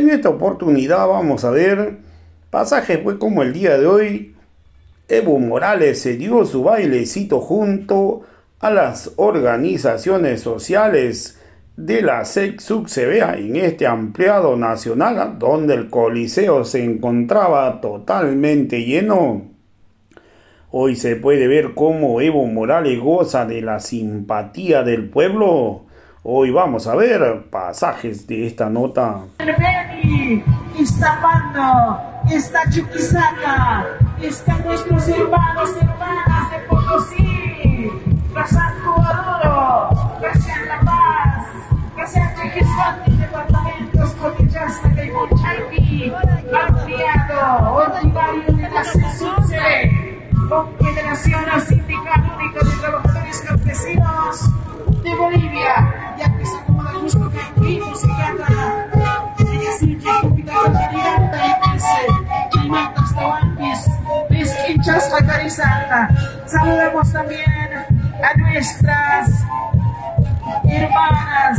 En esta oportunidad vamos a ver pasajes pues como el día de hoy Evo Morales se dio su bailecito junto a las organizaciones sociales de la SECSUC se vea en este ampliado nacional donde el coliseo se encontraba totalmente lleno. Hoy se puede ver cómo Evo Morales goza de la simpatía del pueblo. Hoy vamos a ver pasajes de esta nota. Iztapando, está Chuquisaca, están nuestros hermanos y hermanas de Potosí, Casa Adoro, Casa La Paz, Casa Chiquiscuati, departamentos Cotichasca y Monchaqui, ampliado, ordinario de la CESUCE, Confederación Sindical Único de Trabajadores la Saludamos también a nuestras hermanas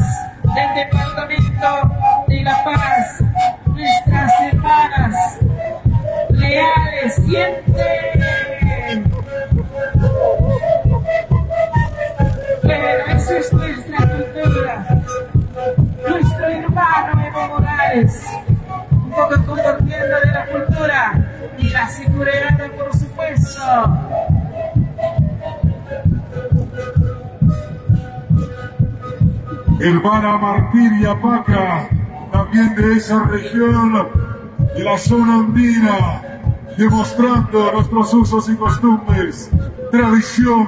del Departamento de La Paz, nuestras hermanas leales, siempre. Pero eso es nuestra cultura, nuestro hermano Evo Morales, un poco compartiendo de la cultura y la seguridad, hermana y Apaca, también de esa región, de la zona andina, demostrando nuestros usos y costumbres, tradición,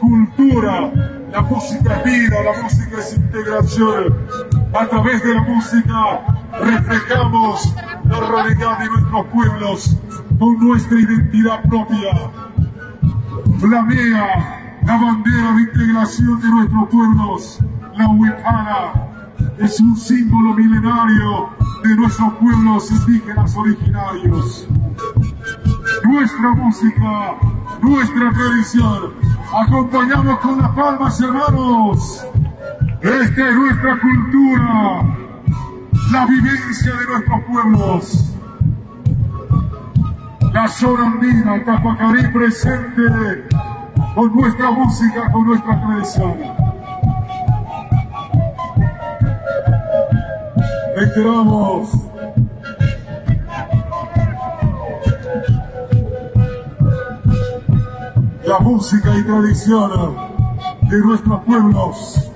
cultura, la música vida, la música es integración. A través de la música reflejamos la realidad de nuestros pueblos con nuestra identidad propia. Flamea la bandera de integración de nuestros pueblos la huipala es un símbolo milenario de nuestros pueblos indígenas originarios. Nuestra música, nuestra tradición, acompañamos con las palmas, hermanos. Esta es nuestra cultura, la vivencia de nuestros pueblos. La zona andina, Tapacarí presente con nuestra música, con nuestra tradición. La música y tradición de nuestros pueblos,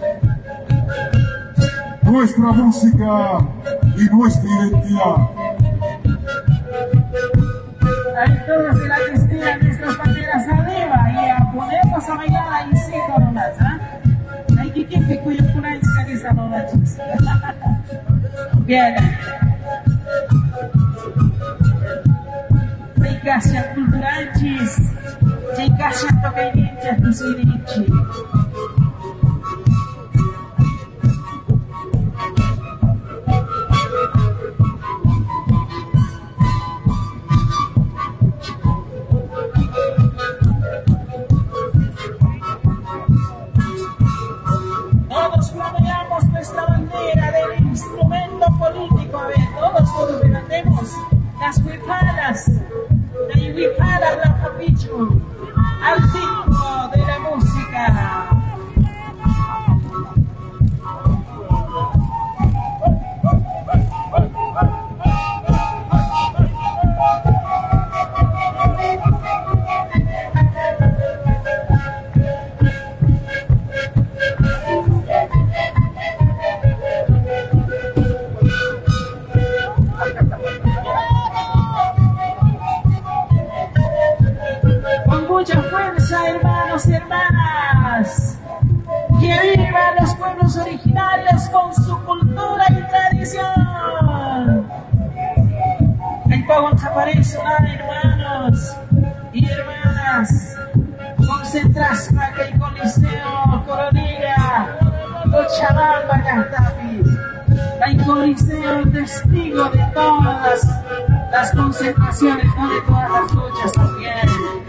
nuestra música y nuestra identidad. Ahí todos la nuestras banderas Guerra. Tem caixa culturantes, tem caixa provenientes dos songs that prepared us testigo de todas las concentraciones, no de todas las luchas también.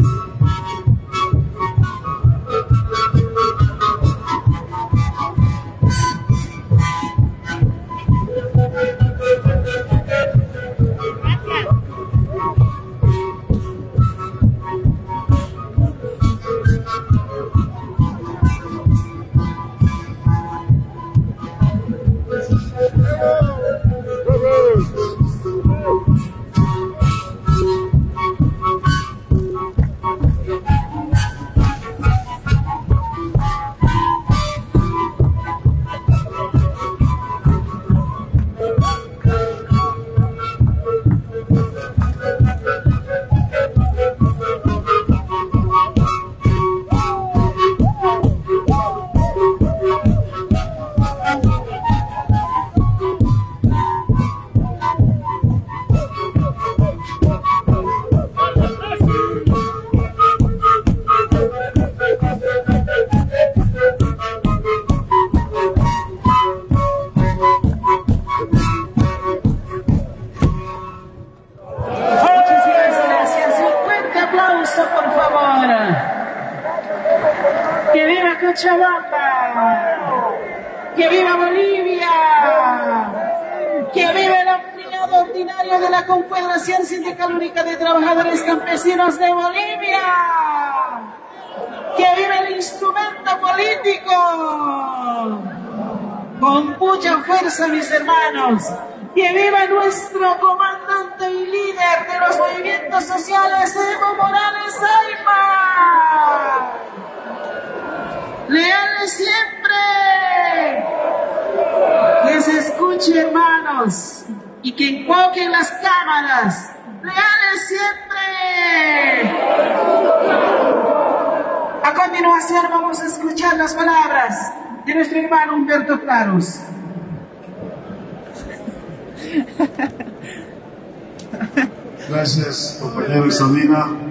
Cochabamba. ¡Que viva Bolivia! ¡Que viva el ampliado ordinario de la Confederación Sindical Única de Trabajadores Campesinos de Bolivia! ¡Que viva el instrumento político! Con mucha fuerza, mis hermanos. ¡Que viva nuestro comandante y líder de los movimientos sociales, Evo Morales Ayma! ¡Leales siempre! Que se escuche, hermanos, y que invoquen las cámaras. ¡Leales siempre! A continuación vamos a escuchar las palabras de nuestro hermano Humberto Claros. Gracias, compañero Isadina.